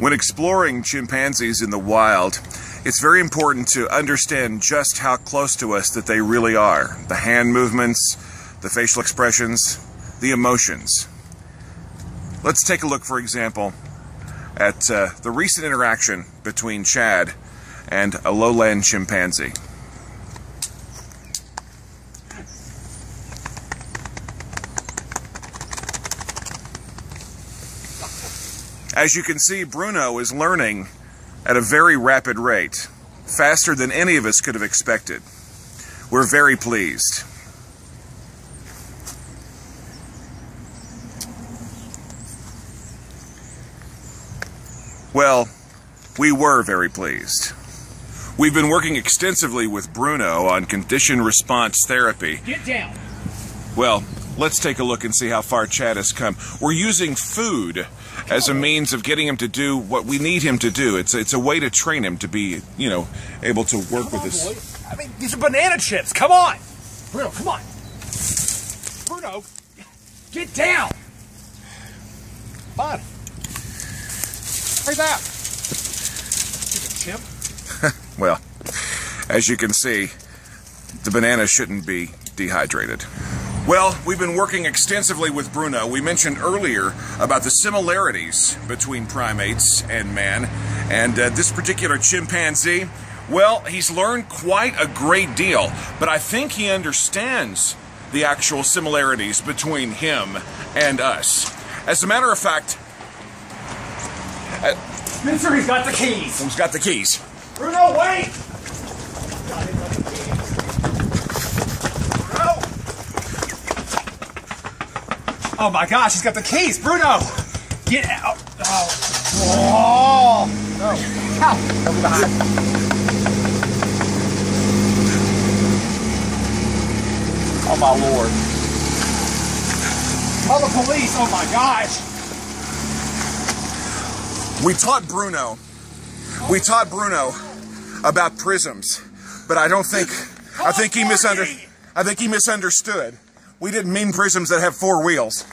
When exploring chimpanzees in the wild, it's very important to understand just how close to us that they really are. The hand movements, the facial expressions, the emotions. Let's take a look, for example, at uh, the recent interaction between Chad and a lowland chimpanzee. As you can see, Bruno is learning at a very rapid rate, faster than any of us could have expected. We're very pleased. Well, we were very pleased. We've been working extensively with Bruno on condition response therapy. Get down. Well, let's take a look and see how far Chad has come. We're using food as a means of getting him to do what we need him to do. It's it's a way to train him to be, you know, able to work with this. Boy. I mean, these are banana chips. Come on. Bruno, come on. Bruno, get down. Bud. Hurry that. Stupid chimp. Well, as you can see, the banana shouldn't be dehydrated. Well, we've been working extensively with Bruno. We mentioned earlier about the similarities between primates and man, and uh, this particular chimpanzee, well, he's learned quite a great deal, but I think he understands the actual similarities between him and us. As a matter of fact, uh, Spencer, he's got the keys. who's got the keys? Bruno, wait. Bruno. Oh my gosh, he's got the keys. Bruno, get out. Oh. Oh. No. Ow. Over behind. Oh my lord. Call the police. Oh my gosh. We taught Bruno. We taught Bruno about prisms, but I don't think I think he misunder I think he misunderstood. We didn't mean prisms that have four wheels.